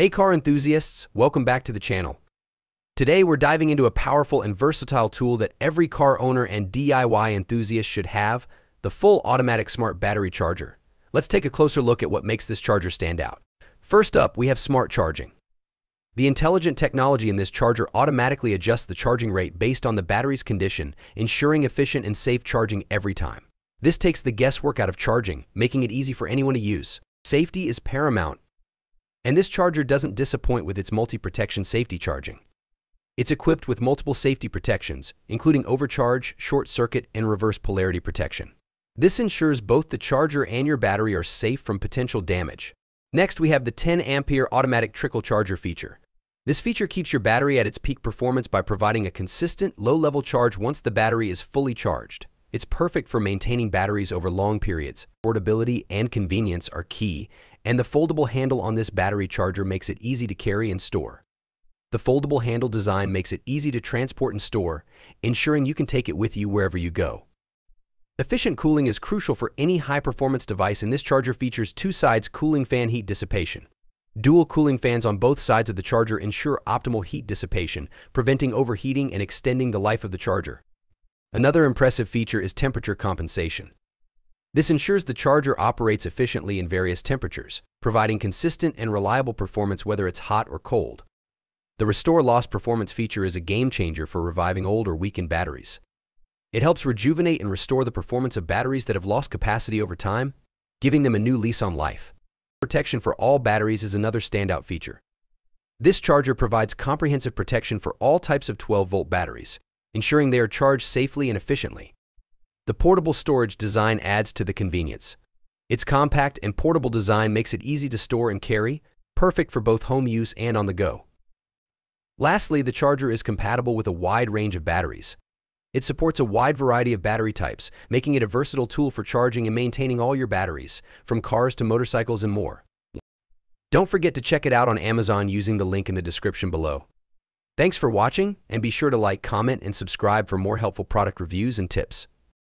Hey car enthusiasts, welcome back to the channel. Today we're diving into a powerful and versatile tool that every car owner and DIY enthusiast should have, the full automatic smart battery charger. Let's take a closer look at what makes this charger stand out. First up, we have smart charging. The intelligent technology in this charger automatically adjusts the charging rate based on the battery's condition, ensuring efficient and safe charging every time. This takes the guesswork out of charging, making it easy for anyone to use. Safety is paramount, and this charger doesn't disappoint with its multi-protection safety charging. It's equipped with multiple safety protections, including overcharge, short circuit, and reverse polarity protection. This ensures both the charger and your battery are safe from potential damage. Next, we have the 10 ampere automatic trickle charger feature. This feature keeps your battery at its peak performance by providing a consistent, low-level charge once the battery is fully charged. It's perfect for maintaining batteries over long periods. Portability and convenience are key, and the foldable handle on this battery charger makes it easy to carry and store. The foldable handle design makes it easy to transport and store, ensuring you can take it with you wherever you go. Efficient cooling is crucial for any high-performance device and this charger features two sides cooling fan heat dissipation. Dual cooling fans on both sides of the charger ensure optimal heat dissipation, preventing overheating and extending the life of the charger. Another impressive feature is temperature compensation. This ensures the charger operates efficiently in various temperatures, providing consistent and reliable performance whether it's hot or cold. The Restore Lost Performance feature is a game changer for reviving old or weakened batteries. It helps rejuvenate and restore the performance of batteries that have lost capacity over time, giving them a new lease on life. Protection for all batteries is another standout feature. This charger provides comprehensive protection for all types of 12-volt batteries, ensuring they are charged safely and efficiently. The portable storage design adds to the convenience. Its compact and portable design makes it easy to store and carry, perfect for both home use and on the go. Lastly, the charger is compatible with a wide range of batteries. It supports a wide variety of battery types, making it a versatile tool for charging and maintaining all your batteries, from cars to motorcycles and more. Don't forget to check it out on Amazon using the link in the description below. Thanks for watching, and be sure to like, comment, and subscribe for more helpful product reviews and tips.